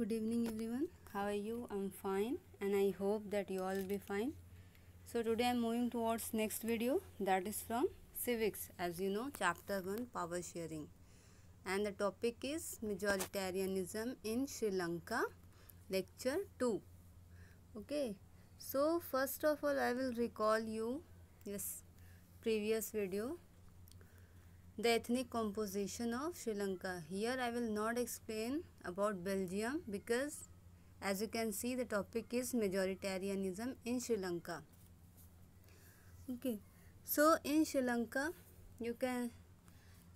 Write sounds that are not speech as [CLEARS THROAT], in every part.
good evening everyone. How are you? I'm fine and i hope that you all will be fine. So today i'm moving towards next video. That is from civics as you know chapter 1 power sharing. And the topic is majoritarianism in sri lanka lecture 2 okay. So first of all i will recall you yes previous video the ethnic composition of Sri Lanka. Here I will not explain about Belgium because as you can see the topic is majoritarianism in Sri Lanka. Okay, so in Sri Lanka you can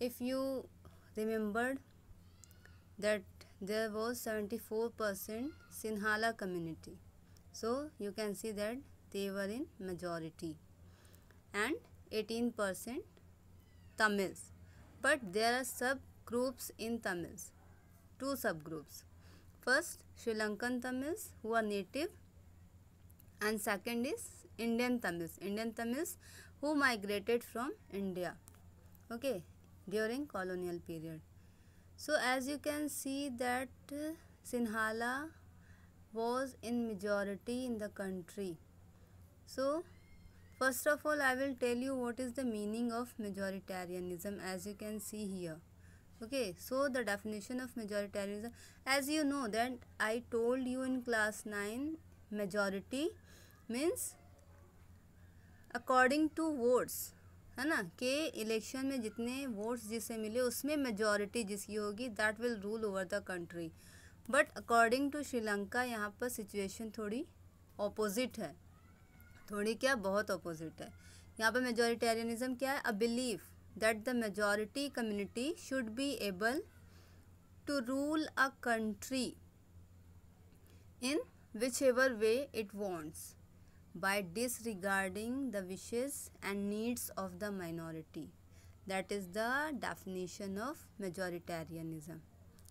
if you remembered that there was 74% Sinhala community. So you can see that they were in majority and 18% Tamils but there are subgroups in Tamils. Two subgroups. First, Sri Lankan Tamils who are native and second is Indian Tamils. Indian Tamils who migrated from India. Okay, during colonial period. So as you can see that uh, Sinhala was in majority in the country. So First of all, I will tell you what is the meaning of majoritarianism as you can see here. Okay, so the definition of majoritarianism, as you know that I told you in class 9, majority means according to votes है ना कि election में जितने votes जिसे मिले उसमें majority जिसकी होगी that will rule over the country but according to Sri Lanka यहाँ पर सिचुएशन थोड़ी ऑपोजिट है थोड़ी क्या, बहुत अपोजिट है। यहाँ पर मेजोरिटेरियनिज्म क्या है? A belief that the majority community should be able to rule a country in whichever way it wants by disregarding the wishes and needs of the minority that is the definition of majoritarianism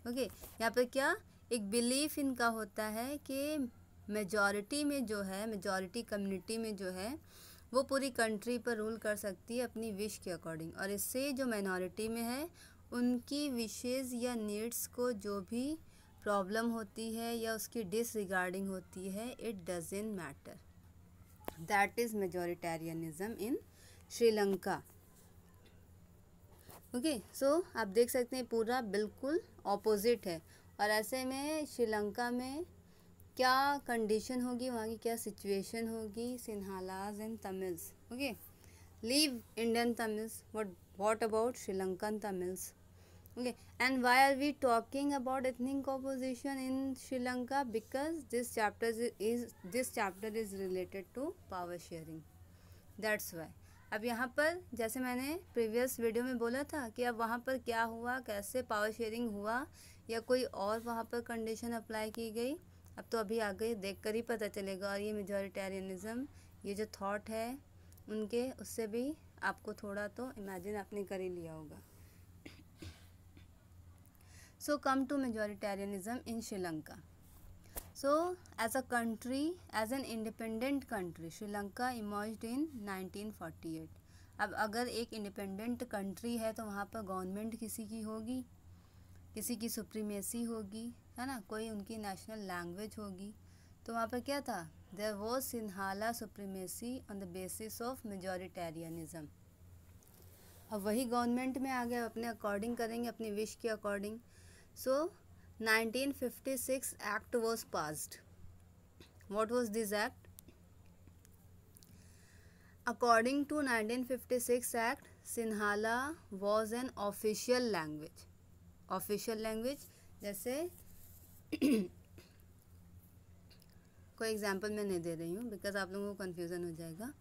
okay यहाँ पर क्या? एक belief इनका होता है कि majority में जो है मेजॉरिटी कम्युनिटी में जो है, वो पूरी कंट्री पर रूल कर सकती है अपनी विश के अकॉर्डिंग और इससे जो माइनॉरिटी में है, उनकी विशेज़ या नीड्स को जो भी प्रॉब्लम होती है या उसकी डिसरिगार्डिंग होती है it doesn't matter that is majoritarianism in Sri Lanka okay so आप देख सकते हैं पूरा बिल्कुल ऑपोजिट है. और ऐसे में श्रीलंका में क्या कंडीशन होगी, वहाँ की क्या सिचुएशन होगी? Sinhalas and Tamils okay leave Indian Tamils what what about Sri Lankan Tamils okay, and why are we talking about ethnic in sri lanka? Because this chapter is this chapter is related to power sharing. That's why. अब यहाँ पर, जैसे मैंने previous video में बोला था कि अब वहाँ पर क्या हुआ, कैसे पावर शेयरिंग हुआ, या कोई और वहाँ पर कंडीशन अप्लाई की गई अब तो अभी आगे देख कर ही पता चलेगा और ये मेजोरिटेरियनिज़म ये जो थॉट है उनके, उससे भी आपको थोड़ा तो इमेजिन आपने कर ही लिया होगा। So come to majoritarianism in Sri Lanka so as a country as an independent country Sri Lanka emerge in 1948 अब अगर एक इंडिपेंडेंट कंट्री है तो वहाँ पर गवर्नमेंट किसी की होगी? किसी की सुप्रीमेसी होगी? है ना? कोई उनकी नेशनल लैंग्वेज होगी। तो वहाँ पर क्या था? There was Sinhala supremacy on the basis of majoritarianism अब वही गवर्नमेंट में आ गया अपने अकॉर्डिंग करेंगे, अपनी विश के according so 1956 act was passed what was this act according to 1956 act Sinhala was an official language official language जैसे कोई एग्जांपल मैं नहीं दे रही हूँ बिकॉज़ आप लोगों को कन्फ्यूज़न हो जाएगा।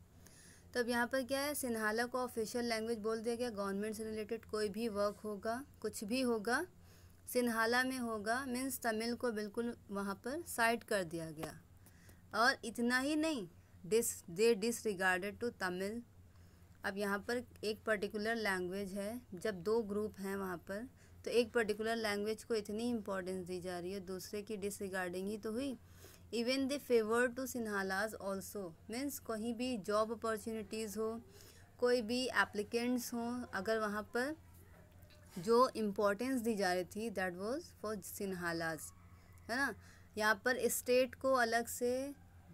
तो अब यहाँ पर क्या है, सिन्हाला को ऑफिशियल लैंग्वेज बोल दिया गया गवर्नमेंट से रिलेटेड कोई भी वर्क होगा, कुछ भी होगा, सिन्हाला में होगा मीन्स तमिल को बिल्कुल वहाँ पर साइड कर दिया गया। और इतना ही नहीं this they disregarded to Tamil. अब यहाँ पर एक पर्टिकुलर लैंग्वेज है, जब दो ग्रुप हैं वहाँ पर तो एक पर्टिकुलर लैंग्वेज को इतनी इंपॉर्टेंस दी जा रही है, दूसरे की डिसरिगार्डिंग ही तो हुई। Even they favour to Sinhalas also means कहीं भी जॉब अपॉर्चुनिटीज़ हो, कोई भी एप्लीकेंट्स हों, अगर वहाँ पर जो इम्पोर्टेंस दी जा रही थी दैट वॉज़ फॉर सिन्हालाज है ना? यहाँ पर स्टेट को अलग से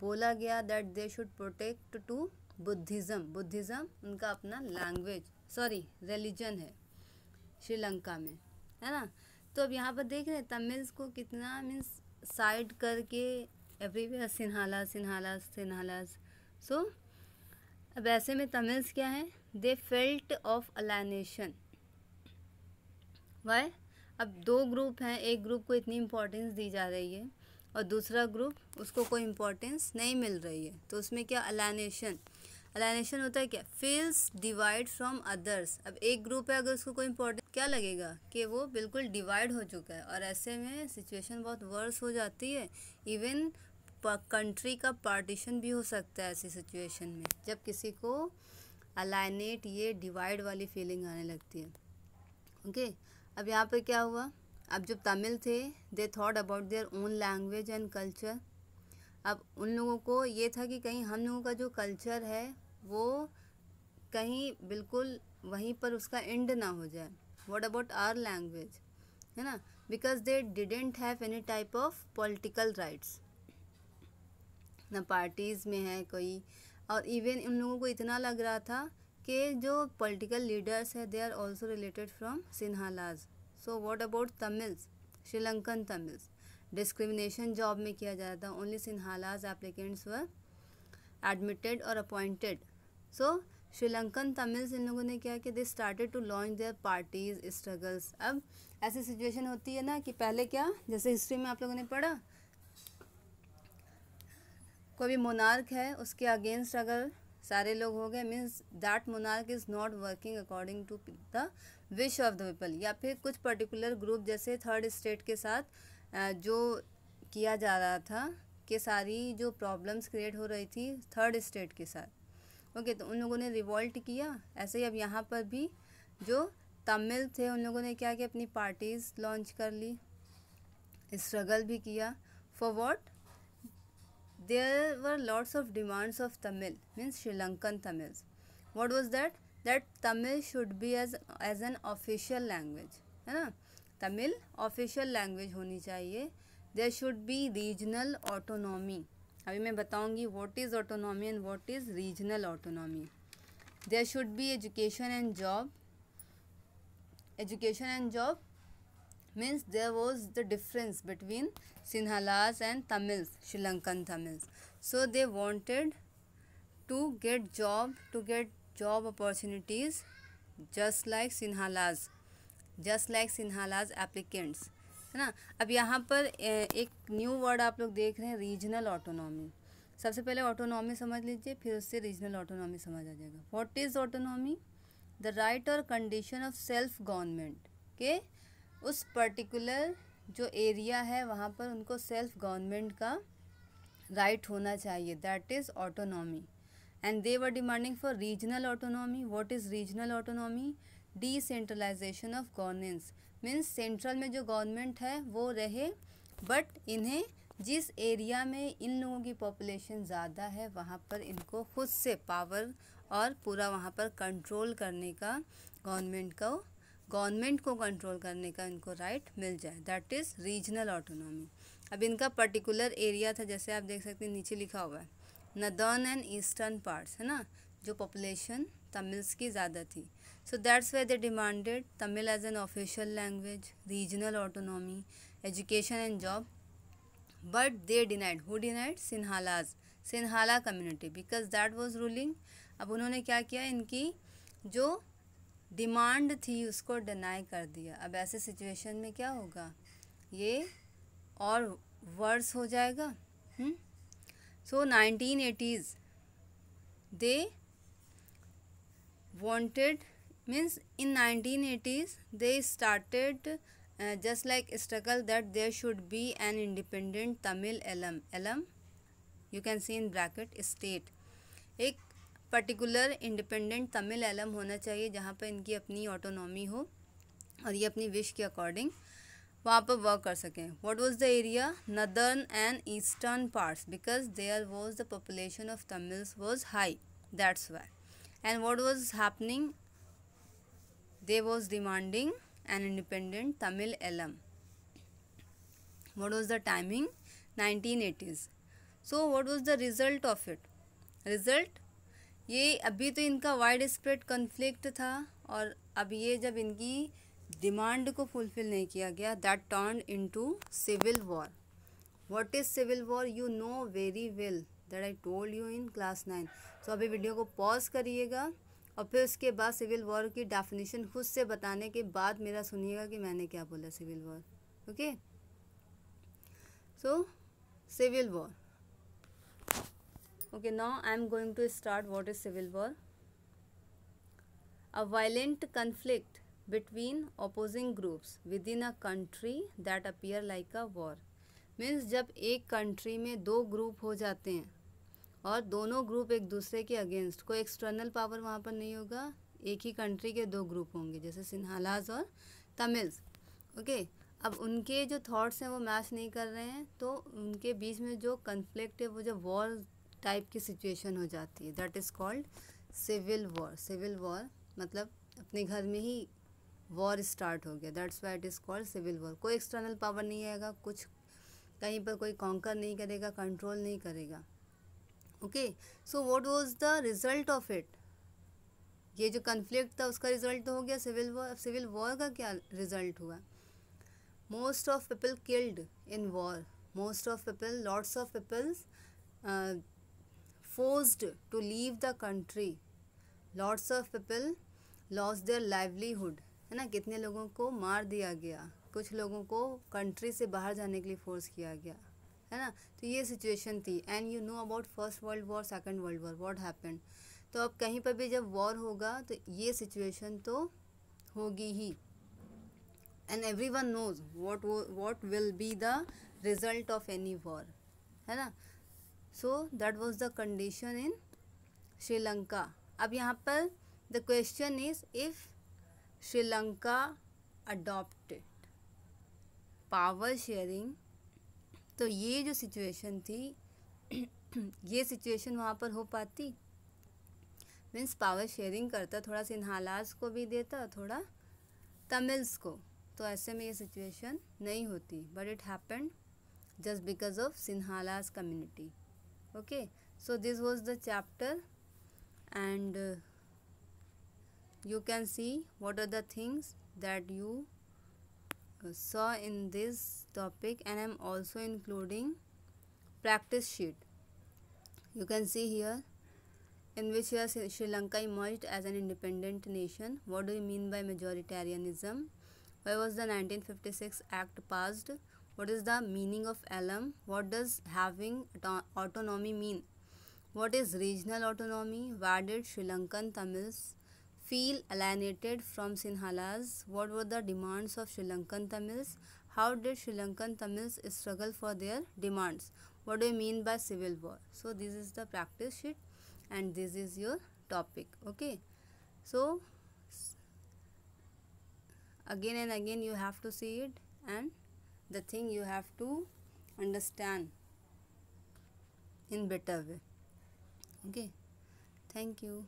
बोला गया that they should protect to Buddhism Buddhism उनका अपना लैंग्वेज सॉरी रिलीजन है, श्रीलंका में। है ना? तो अब यहाँ पर देख रहे हैं, तमिल्स को कितना मीन्स साइड करके एवरीवेयर सिन्हाला सिन्हाला सिन्हालास सो अब ऐसे में तमिल्स क्या है? They felt of alienation why अब दो ग्रुप हैं, एक ग्रुप को इतनी इम्पोर्टेंस दी जा रही है और दूसरा ग्रुप उसको कोई इम्पोर्टेंस नहीं मिल रही है। तो उसमें क्या अलाइनेशन अलाइनेशन होता है क्या? फील्स डिवाइड फ्रॉम अदर्स अब एक ग्रुप है, अगर उसको कोई इम्पोर्टेंट क्या लगेगा? कि वो बिल्कुल डिवाइड हो चुका है। और ऐसे में सिचुएशन बहुत वर्स हो जाती है। इवन कंट्री का पार्टीशन भी हो सकता है ऐसी सिचुएशन में, जब किसी को अलाइनेट ये डिवाइड वाली फीलिंग आने लगती है। Okay okay? अब यहाँ पे क्या हुआ? अब जब तमिल थे they thought about their own language and culture अब उन लोगों को ये था कि कहीं हम लोगों का जो कल्चर है वो कहीं बिल्कुल वहीं पर उसका एंड ना हो जाए। वॉट अबाउट आर लैंग्वेज है ना? Because they didn't have any type of political rights ना पार्टीज़ में है कोई। और इवन उन लोगों को इतना लग रहा था कि जो पॉलिटिकल लीडर्स है they are also related from Sinhalas so what about Tamils Sri Lankan Tamils discrimination job में किया जाता था। Only Sinhalas applicants were admitted और अपॉइंटेड सो श्रीलंकन तमिल्स इन लोगों ने क्या कि they started to launch their parties struggles अब ऐसी सिचुएशन होती है ना कि पहले क्या, जैसे हिस्ट्री में आप लोगों ने पढ़ा, कोई भी मोनार्क है, उसके अगेंस्ट अगर सारे लोग हो गए means that monarch is not working according to the wish of the people या फिर कुछ पर्टिकुलर ग्रुप जैसे थर्ड स्टेट के साथ जो किया जा रहा था कि सारी जो प्रॉब्लम्स क्रिएट हो रही थी थर्ड स्टेट के साथ। ओके तो उन लोगों ने रिवॉल्ट किया। ऐसे ही अब यहाँ पर भी जो तमिल थे, उन लोगों ने क्या किया? अपनी पार्टीज़ लॉन्च कर ली। स्ट्रगल भी किया। For what there were lots of demands of Tamil means Sri Lankan Tamils what was that that Tamil should be as as an official language है ना? तमिल ऑफिशियल लैंग्वेज होनी चाहिए। There should be regional autonomy अभी मैं बताऊँगी what is autonomy and what is regional autonomy there should be education and job education and job means there was the difference between Sinhalas and Tamils Sri Lankan Tamils so they wanted to get job to get job opportunities just like Sinhalas just like Sinhalas applicants है ना? अब यहाँ पर एक new word आप लोग देख रहे हैं रीजनल ऑटोनॉमी सबसे पहले ऑटोनॉमी समझ लीजिए, फिर उससे रीजनल ऑटोनॉमी समझ आ जाएगा. What is autonomy the right और कंडीशन ऑफ़ सेल्फ गवर्नमेंट के उस पर्टिकुलर जो एरिया है, वहाँ पर उनको सेल्फ गवर्नमेंट का राइट right होना चाहिए. That is autonomy and they were demanding for regional autonomy what is regional autonomy decentralization of governance means central में जो गवर्नमेंट है, वो रहे, बट इन्हें जिस एरिया में इन लोगों की पॉपुलेशन ज़्यादा है, वहाँ पर इनको खुद से पावर और पूरा वहाँ पर कंट्रोल करने का गवर्नमेंट को गवर्नमेंट को कंट्रोल करने का इनको राइट मिल जाए। दैट इज़ रीजनल ऑटोनॉमी अब इनका पर्टिकुलर एरिया था, जैसे आप देख सकते हैं, नीचे लिखा हुआ है नदर्न एंड ईस्टर्न पार्ट्स है ना? जो पॉपुलेशन तमिल्स की ज़्यादा थी। So that's why they demanded Tamil as an official language, regional autonomy, education and job. But they denied. Who denied? Sinhalas. Sinhala community because that was ruling. अब उन्होंने क्या किया इनकी जो डिमांड थी उसको डिनाई कर दिया अब ऐसे सिचुएशन में क्या होगा ये और वर्स हो जाएगा so nineteen eighties they wanted means in 1980s they started uh, just like struggle that there should be an independent Tamil elam elam you can see in bracket state. एक particular independent Tamil Eelam होना चाहिए जहाँ पर इनकी अपनी autonomy हो और ये अपनी विश के अकॉर्डिंग वहाँ पर वर्क कर सकें। What was the area northern and eastern parts because there was the population of Tamils was high that's why and what was happening they was demanding an independent Tamil elam. what was the timing? 1980s so, what was the result of it? Result? ये अभी तो इनका wide spread conflict था और अब ये जब इनकी डिमांड को फुलफिल नहीं किया गया that turn into civil war what is civil war you know very well that I told you in class nine so अभी वीडियो को पॉज करिएगा। और फिर उसके बाद सिविल वॉर की डेफिनेशन खुद से बताने के बाद मेरा सुनिएगा कि मैंने क्या बोला civil war, okay? So civil war. Okay now I am going to start what is civil war a violent conflict between opposing groups within a country that appear like a war means जब एक country में दो group हो जाते हैं और दोनों group एक दूसरे के अगेंस्ट कोई एक्सटर्नल पावर वहाँ पर नहीं होगा, एक ही कंट्री के दो ग्रुप होंगे, जैसे सिन्हालाज और तमिल्स ओके अब उनके जो थॉट्स हैं वो मैच नहीं कर रहे हैं तो उनके बीच में जो कन्फ्लिक्ट है, वो जो वॉर टाइप की सिचुएशन हो जाती है that is called civil war civil war मतलब अपने घर में ही वॉर स्टार्ट हो गया that's why it is called civil war कोई एक्सटर्नल पावर नहीं आएगा, कुछ कहीं पर कोई कॉन्कर नहीं करेगा कंट्रोल नहीं करेगा। Okay so what was the result of it ये जो कन्फ्लिक्ट था, उसका रिज़ल्ट तो हो गया सिविल वॉर सिविल वॉर का क्या रिज़ल्ट हुआ? Most of people killed in war most of people lots of peoples forced to leave the country lots of people loss their livelihood है ना? कितने लोगों को मार दिया गया? कुछ लोगों को कंट्री से बाहर जाने के लिए फोर्स किया गया। है ना? तो ये सिचुएशन थी। And you know about first world war second world war what happened तो अब कहीं पर भी जब वॉर होगा तो ये सिचुएशन तो होगी ही। And every one knows what what will be the result of any war है ना? So that was the condition in Sri Lanka अब यहाँ पर the question is if Sri Lanka adopted power sharing तो ये जो सिचुएशन थी [CLEARS THROAT] ये सिचुएशन वहाँ पर हो पाती? मीन्स पावर शेयरिंग करता थोड़ा सिन्हालाज को भी देता थोड़ा तमिल्स को। तो ऐसे में ये सिचुएशन नहीं होती but it happened just because of Sinhalas community okay so this was the chapter and can see what are the things that you uh, saw in this topic and I'm also including practice sheet. You can see here in which year Sri Lanka emerged as an independent nation. What do you mean by majoritarianism? Why was the 1956 act passed? What is the meaning of alam what does having autonomy mean? What is regional autonomy? Why did sri lankan tamils feel alienated from sinhalas what were the demands of sri lankan tamils how did sri lankan tamils struggle for their demands? What do you mean by civil war? So this is the practice sheet and this is your topic okay? So again and again you have to see it and the thing you have to understand in better way okay? Thank you